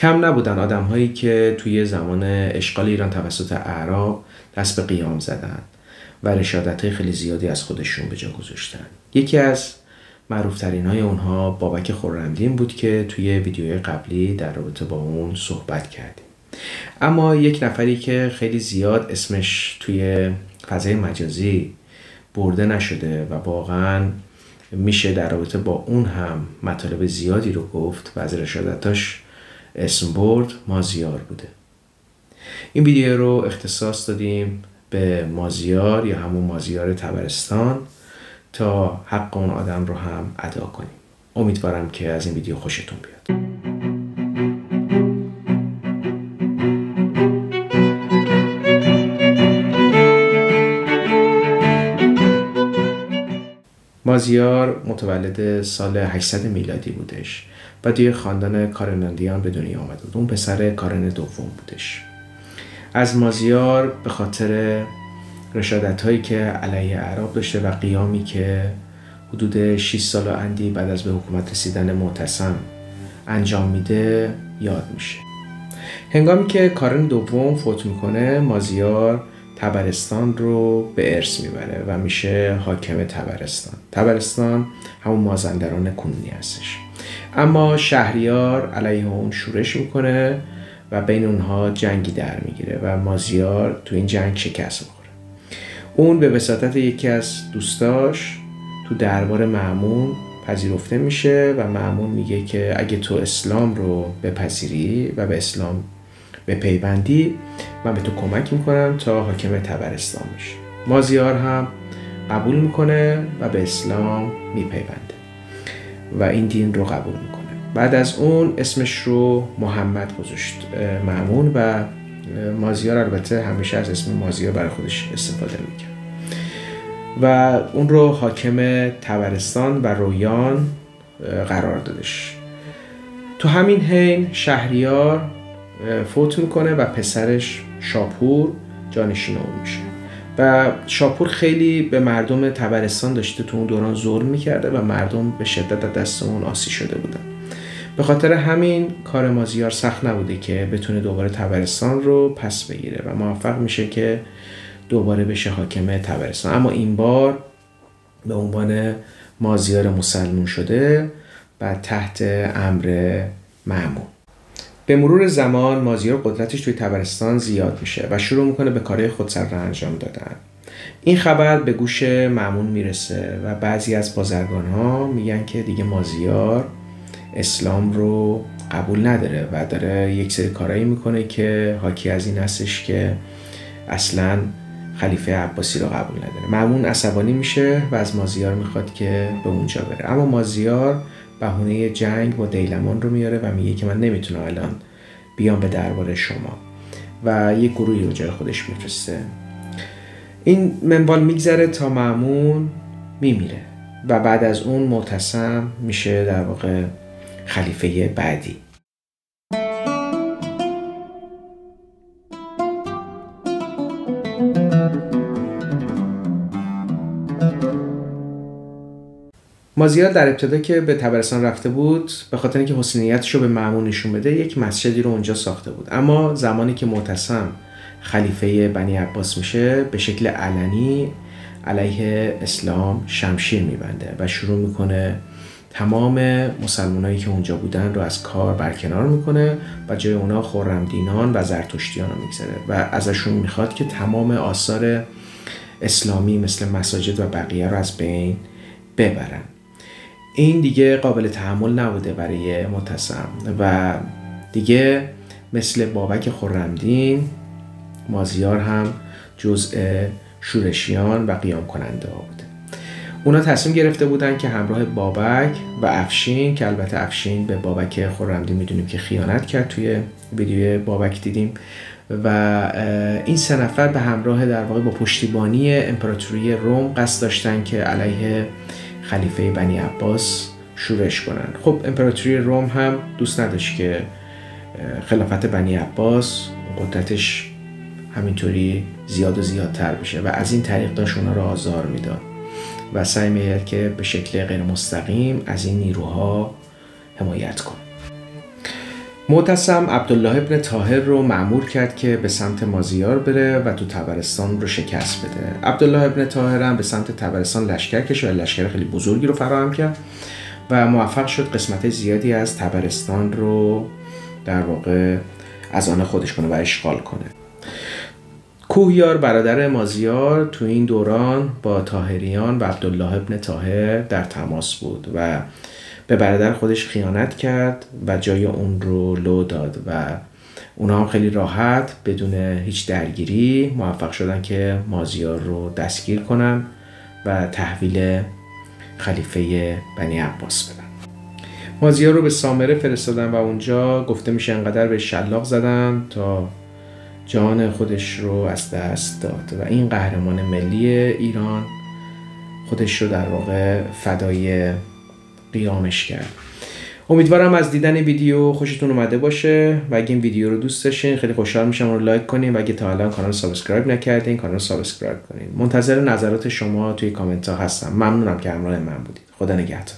کم نبودن آدم هایی که توی زمان اشغال ایران توسط اعراب دست به قیام زدن و رشادت خیلی زیادی از خودشون به جا گذاشتن. یکی از معروفترین های اونها بابک خورمدین بود که توی ویدیوهای قبلی در رابطه با اون صحبت کردیم. اما یک نفری که خیلی زیاد اسمش توی فضای مجازی برده نشده و واقعا میشه در رابطه با اون هم مطالب زیادی رو گفت و از رشادتاش اسم برد مازیار بوده. این ویدیو رو اختصاص دادیم به مازیار یا همون مازیار تبرستان تا حق اون آدم رو هم ادا کنیم. امیدوارم که از این ویدیو خوشتون بیاد. مازیار متولد سال 800 میلادی بودش و توی خاندان کارناندیان به دنیا آمده بود. اون پسر کارن دوم بودش. از مازیار به خاطر رشادت هایی که علیه عرب داشته و قیامی که حدود 6 سال و اندی بعد از به حکومت رسیدن معتصم انجام میده یاد میشه. هنگامی که کارن دوم فوت می‌کنه مازیار تبرستان رو به ارث می‌بره و میشه حاکم تبرستان. تبرستان همون مازندران کنونی هستش. اما شهریار علیه اون شورش می‌کنه و بین اونها جنگی در می‌گیره و مازیار تو این جنگ شکست می‌خوره. اون به وساطت یکی از دوستاش تو دربار معمون پذیرفته میشه و معمون میگه که اگه تو اسلام رو بپذیری و به اسلام به پیوندی من به تو کمک می‌کنم تا حاکم تبرستان بشی مازیار هم قبول می‌کنه و به اسلام میپیونده و این دین رو قبول می‌کنه. بعد از اون اسمش رو محمد گذاشت معمون و مازیار البته همیشه از اسم مازیار برای خودش استفاده می‌کرد. و اون رو حاکم تبرستان و رویان قرار دادش. تو همین حین شهریار فوت می‌کنه و پسرش شاپور جانشین اون میشه. و شاپور خیلی به مردم تبرستان داشته تو اون دوران ظلم می‌کرده و مردم به شدت دست اون آسی شده بودن. به خاطر همین کار مازیار سخت نبوده که بتونه دوباره تبرستان رو پس بگیره و موفق میشه که دوباره بشه حاکم تبرستان. اما این بار به عنوان مازیار مسلمون شده و تحت امر معمون به مرور زمان مازیار قدرتش توی تبرستان زیاد میشه و شروع می‌کنه به کارهای خودسر انجام دادن. این خبر به گوش معمون می‌رسه و بعضی از بازرگان ها میگن که دیگه مازیار اسلام رو قبول نداره و داره یک سری کارایی می‌کنه که حاکی از این هستش که اصلا خلیفه عباسی رو قبول نداره. معمون عصبانی میشه و از مازیار می‌خواد که به اونجا بره. اما مازیار بهونه جنگ با دیلمان رو میاره و میگه که من نمی‌تونم الان بیام به دربار شما. و یک گروهی رو جای خودش میفرسته. این منوال میگذره تا معمون میمیره و بعد از اون معتصم میشه در واقع خلیفه بعدی. مازیار در ابتدا که به تبرستان رفته بود به خاطر اینکه حسنیتش رو به معمون نشون بده یک مسجدی رو اونجا ساخته بود. اما زمانی که معتصم خلیفه بنی عباس میشه به شکل علنی علیه اسلام شمشیر میبنده و شروع می‌کنه تمام مسلمانایی که اونجا بودن رو از کار برکنار می‌کنه و جای اونا خورمدینان و زرتشتیان رو می‌گذاره و ازشون می‌خواد که تمام آثار اسلامی مثل مساجد و بقیه رو از بین ببرن. این دیگه قابل تحمل نبوده برای متصم و دیگه مثل بابک خورمدین مازیار هم جزء شورشیان و قیام کننده ها بوده اونا تصمیم گرفته بودن که همراه بابک و افشین که البته افشین به بابک خورمدین می‌دونیم که خیانت کرد توی ویدیو بابک دیدیم. و این سه نفر به همراه در واقع با پشتیبانی امپراتوری روم قصد داشتن که علیه خلیفه بنی عباس شورش کنن خب امپراتوری روم هم دوست نداشت که خلافت بنی عباس قدرتش همینطوری زیاد و زیادتر بشه و از این طریق داشت اونا رو آزار می‌داد. و سعی می‌کرد که به شکل غیر مستقیم از این نیروها حمایت کن معتصم عبدالله ابن تاهر رو معمور کرد که به سمت مازیار بره و تو تبرستان رو شکست بده. عبدالله ابن تاهر هم به سمت تبرستان لشکر کش و لشکر خیلی بزرگی رو فراهم کرد و موفق شد قسمت زیادی از تبرستان رو در واقع از آن خودش کنه و اشغال کنه. کوهیار برادر مازیار تو این دوران با تاهریان و عبدالله ابن تاهر در تماس بود و به برادر خودش خیانت کرد و جای اون رو لو داد و اونا هم خیلی راحت بدون هیچ درگیری موفق شدن که مازیار رو دستگیر کنن و تحویل خلیفه بنی عباس بدن. مازیار رو به سامره فرستادن و اونجا گفته میشه انقدر به شلاق زدن تا جان خودش رو از دست داد و این قهرمان ملی ایران خودش رو در واقع فدای قیامش کرد. امیدوارم از دیدن ویدیو خوشتون اومده باشه و اگه این ویدیو رو دوست داشتین خیلی خوشحال میشم رو like کنین و اگه تا الان کانال subscribe نکردین کانال subscribe کنین. منتظر نظرات شما توی کامنت ها هستم. ممنونم که همراه من بودید. خدا نگهدار.